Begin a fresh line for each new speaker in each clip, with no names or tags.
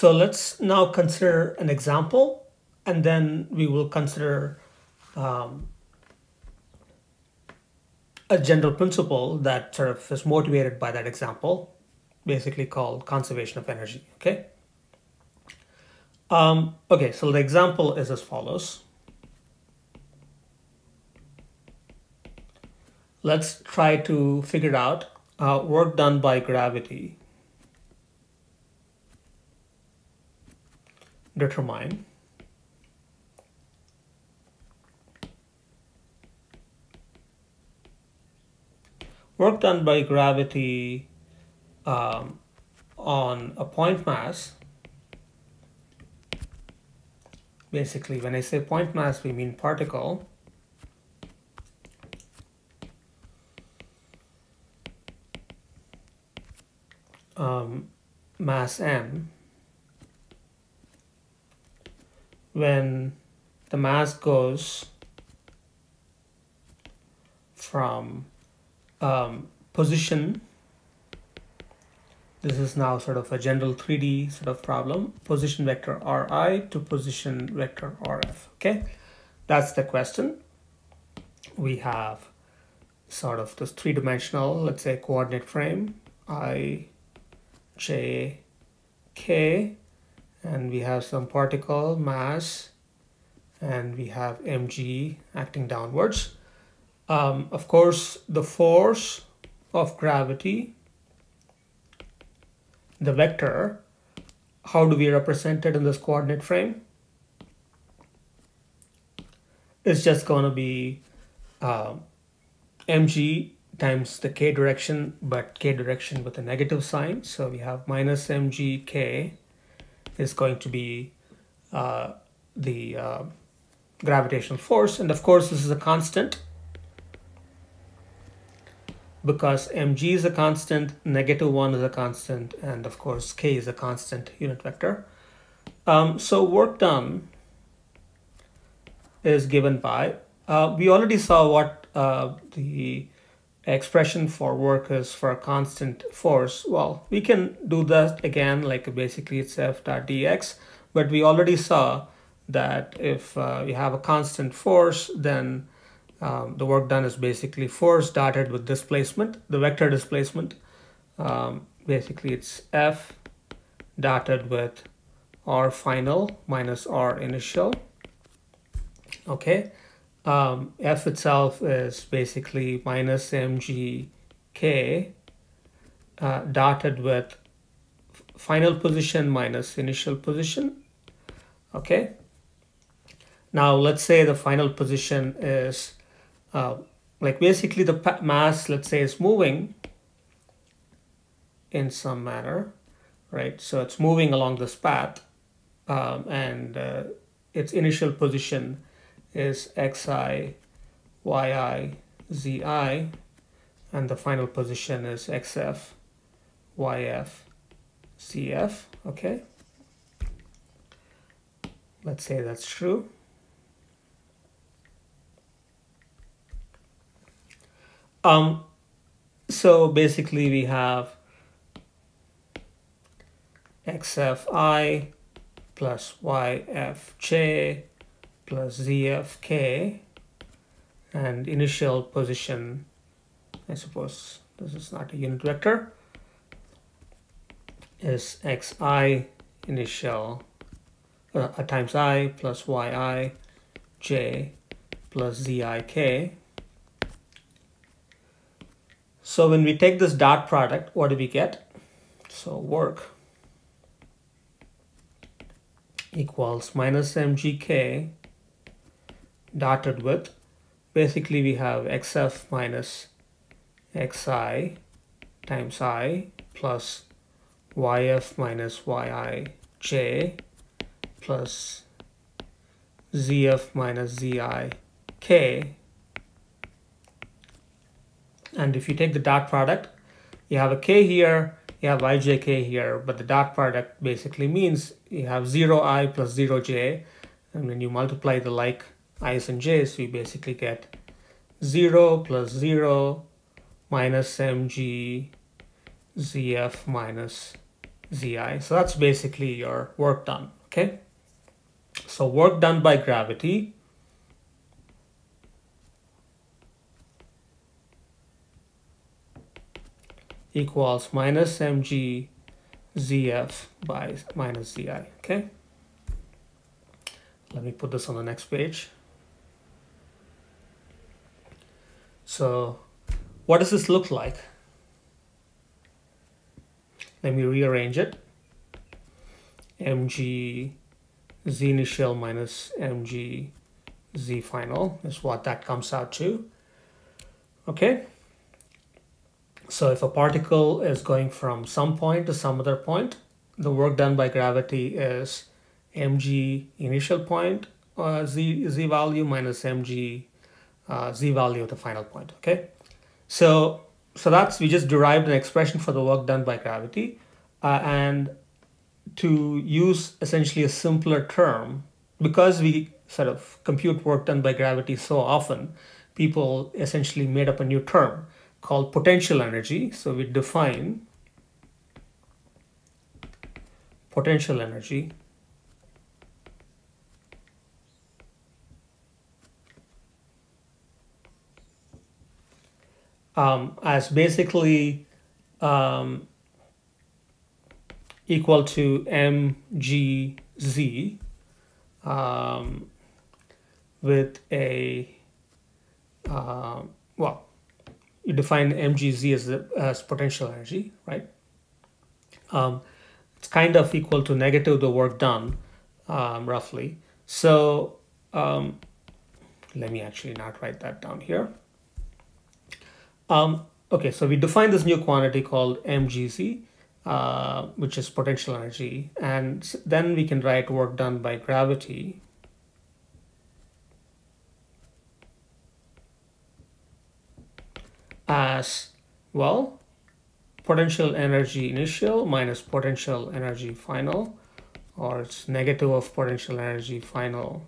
So let's now consider an example and then we will consider um, a general principle that sort of is motivated by that example, basically called conservation of energy, okay? Um, okay, so the example is as follows. Let's try to figure out uh, work done by gravity. Determine. Work done by gravity um, on a point mass. Basically when I say point mass we mean particle. Um, mass m when the mass goes from um, position this is now sort of a general 3D sort of problem, position vector Ri to position vector Rf, okay? That's the question. We have sort of this three-dimensional, let's say coordinate frame, i, j, k, and we have some particle mass, and we have mg acting downwards. Um, of course, the force of gravity the vector, how do we represent it in this coordinate frame? It's just going to be uh, mg times the k direction, but k direction with a negative sign. So we have minus mgk is going to be uh, the uh, gravitational force. And of course, this is a constant because mg is a constant, negative 1 is a constant, and of course k is a constant unit vector. Um, so work done is given by, uh, we already saw what uh, the expression for work is for a constant force. Well, we can do that again, like basically it's f dot dx, but we already saw that if uh, you have a constant force, then um, the work done is basically force dotted with displacement, the vector displacement. Um, basically, it's F dotted with R final minus R initial. Okay, um, F itself is basically minus mgk uh, dotted with final position minus initial position. Okay, now let's say the final position is uh, like basically the mass, let's say, is moving in some manner, right? So it's moving along this path um, and uh, its initial position is xi, yi, zi, and the final position is xf, yf, zf, okay? Let's say that's true. Um, so basically we have xfi plus yfj plus zfk and initial position, I suppose this is not a unit vector, is xi initial uh, times i plus yi j plus zik so when we take this dot product, what do we get? So work equals minus mgk dotted with, basically we have xf minus xi times i plus yf minus yij plus zf minus zik and if you take the dot product, you have a k here, you have ijk here, but the dot product basically means you have 0i plus 0j, and when you multiply the like i's and j's, we basically get 0 plus 0 minus mg zf minus zi. So that's basically your work done, okay? So work done by gravity equals minus mg zf by minus zi, okay? Let me put this on the next page. So what does this look like? Let me rearrange it. mg z initial minus mg z final is what that comes out to. Okay. So if a particle is going from some point to some other point, the work done by gravity is mg initial point uh, z, z value minus mg uh, z value at the final point, okay? So, so that's, we just derived an expression for the work done by gravity uh, and to use essentially a simpler term, because we sort of compute work done by gravity so often, people essentially made up a new term called potential energy. So we define potential energy um, as basically um, equal to mgz um, with a uh, well you define mgz as, the, as potential energy right? Um, it's kind of equal to negative the work done um, roughly. So um, let me actually not write that down here um, okay so we define this new quantity called mgz, uh, which is potential energy. And then we can write work done by gravity. as well potential energy initial minus potential energy final or it's negative of potential energy final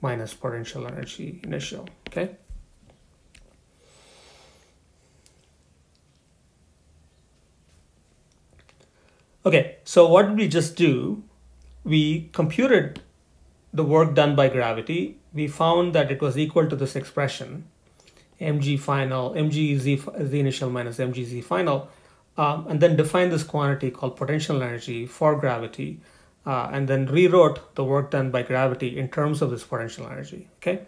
minus potential energy initial okay Okay, so what did we just do? We computed the work done by gravity. We found that it was equal to this expression, mg final, mg z, z initial minus mg z final, um, and then defined this quantity called potential energy for gravity, uh, and then rewrote the work done by gravity in terms of this potential energy, okay?